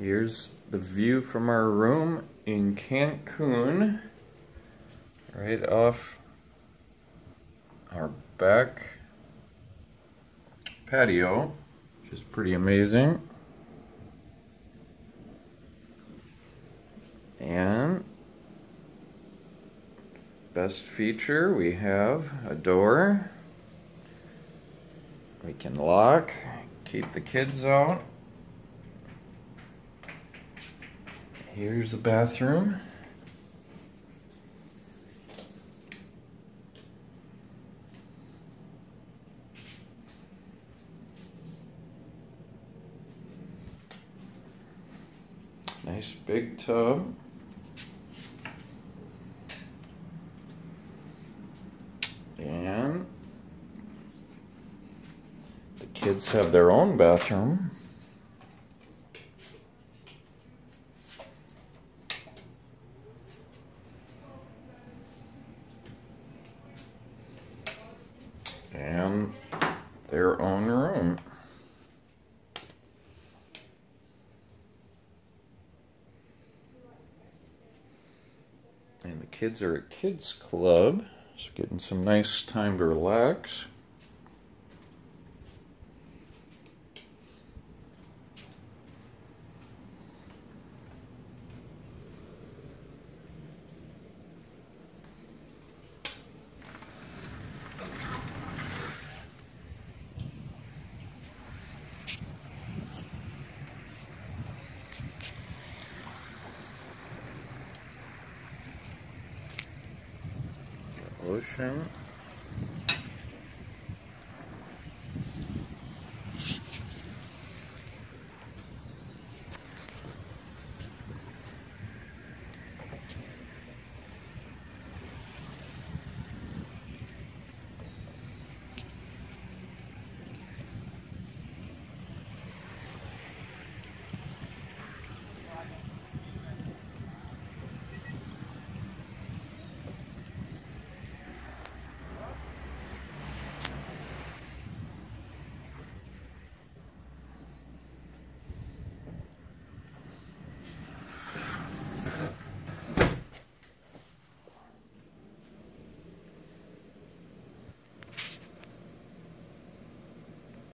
Here's the view from our room in Cancun. Right off our back patio, which is pretty amazing. And best feature, we have a door. We can lock, keep the kids out. Here's the bathroom. Nice big tub. And the kids have their own bathroom. Their own room. And the kids are at Kids Club, so getting some nice time to relax. Ocean